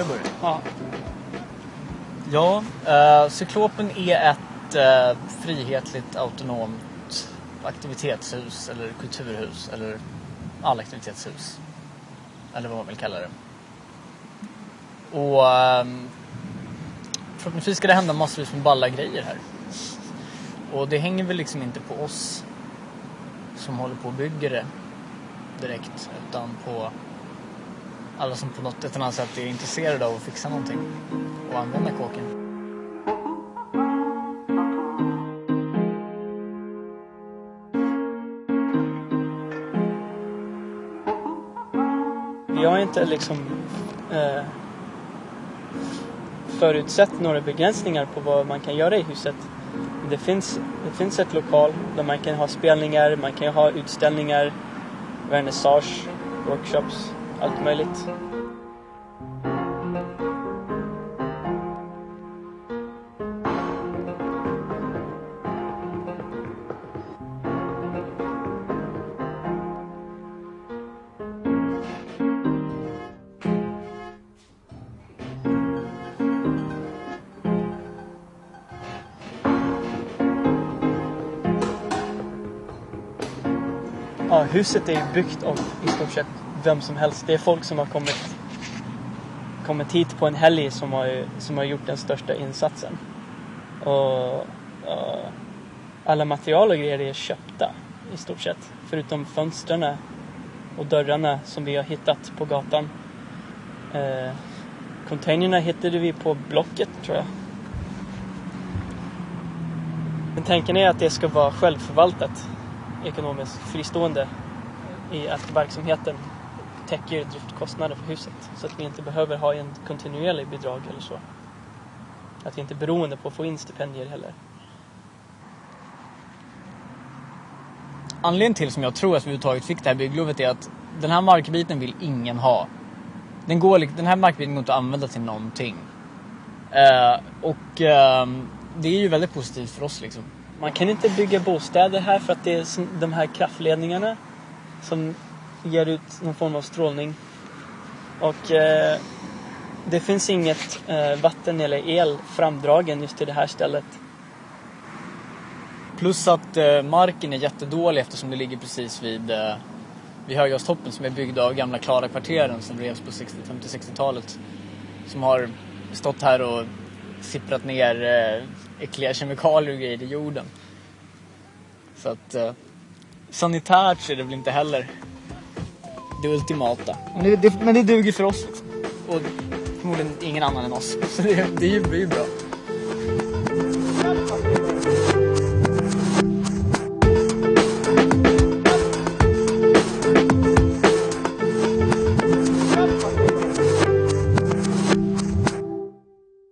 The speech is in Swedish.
jag börja? Ja. Ja, eh, Cyklopen är ett eh, frihetligt autonomt aktivitetshus eller kulturhus eller allaktivitetshus. Eller vad man vill kalla det. Och ehm, förhoppningsvis ska det hända massvis med balla grejer här. Och det hänger väl liksom inte på oss som håller på och bygger det direkt utan på alla som på något ett eller annat sätt är intresserade av att fixa någonting och använda kåken. Jag har inte liksom eh, förutsett några begränsningar på vad man kan göra i huset. Det finns, det finns ett lokal där man kan ha spelningar, man kan ha utställningar, vernissage, workshops, allt möjligt. Ja, huset är byggt av i stort sett vem som helst. Det är folk som har kommit, kommit hit på en helg som har, som har gjort den största insatsen. Och, och alla material och grejer är köpta i stort sett. Förutom fönstren och dörrarna som vi har hittat på gatan. Eh, containerna hittade vi på Blocket tror jag. Men tanken är att det ska vara självförvaltat ekonomiskt fristående i att verksamheten täcker driftkostnader för huset. Så att vi inte behöver ha en kontinuerlig bidrag eller så. Att vi inte är beroende på att få in stipendier heller. Anledningen till som jag tror att vi överhuvudtaget fick det här bygglovet är att den här markbiten vill ingen ha. Den, går, den här markbiten går inte att använda till någonting. Eh, och ehm, det är ju väldigt positivt för oss liksom. Man kan inte bygga bostäder här för att det är de här kraftledningarna som ger ut någon form av strålning. Och eh, det finns inget eh, vatten eller el framdragen just till det här stället. Plus att eh, marken är jättedålig eftersom det ligger precis vid, eh, vid Högdalstoppen som är byggd av gamla Klara-kvarteren som revs på 60 50-60-talet. Som har stått här och sipprat ner eh, äckliga kemikalier och grejer i jorden. Så att eh, sanitärt så är det väl inte heller det ultimata. Men det, men det duger för oss liksom. Och förmodligen ingen annan än oss. Så det, det är ju bra.